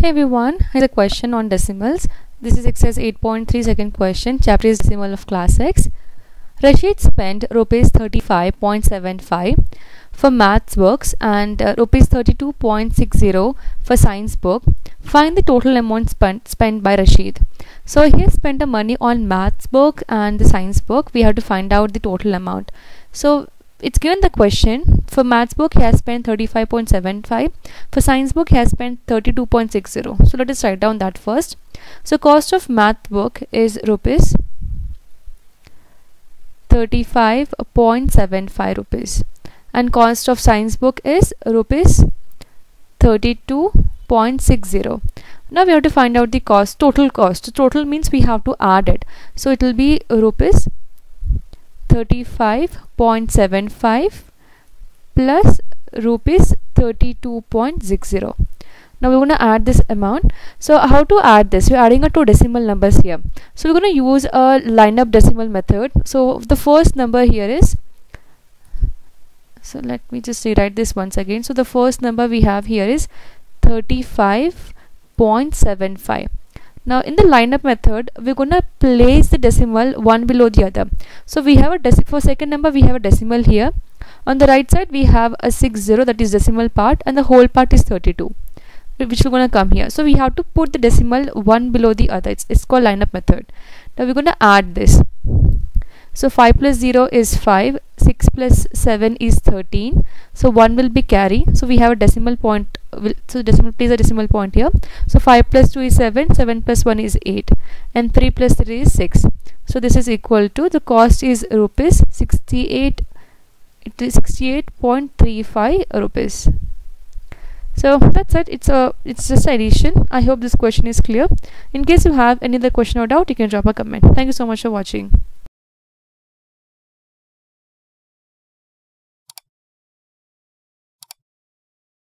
Hey everyone, here's a question on decimals. This is exercise 8.3 second question. Chapter is decimal of class X. Rashid spent rupees 35.75 for maths books and uh, rupees 32.60 for science book. Find the total amount spent spent by Rashid. So he spent the money on maths book and the science book. We have to find out the total amount. So it's given the question for maths book he has spent 35.75 for science book he has spent 32.60 so let us write down that first. So cost of math book is rupees 35.75 rupees and cost of science book is rupees 32.60 now we have to find out the cost total cost. Total means we have to add it. So it will be rupees 35.75 plus rupees 32.60 now we're going to add this amount. So how to add this? We're adding a two decimal numbers here. So we're going to use a line-up decimal method. So the first number here is so let me just rewrite this once again. So the first number we have here is 35.75 now in the line-up method we're gonna place the decimal one below the other. So we have a deci for second number we have a decimal here. On the right side we have a 60 that is decimal part and the whole part is 32 which we're gonna come here. So we have to put the decimal one below the other. It's, it's called line-up method. Now we're gonna add this. So 5 plus 0 is 5 6 plus 7 is 13 so 1 will be carry. So we have a decimal point will so decimal place a decimal point here. So 5 plus 2 is 7 7 plus 1 is 8 and 3 plus 3 is 6 so this is equal to the cost is rupees 68 68.35 rupees. So that's it. It's a it's just addition. I hope this question is clear. In case you have any other question or doubt you can drop a comment. Thank you so much for watching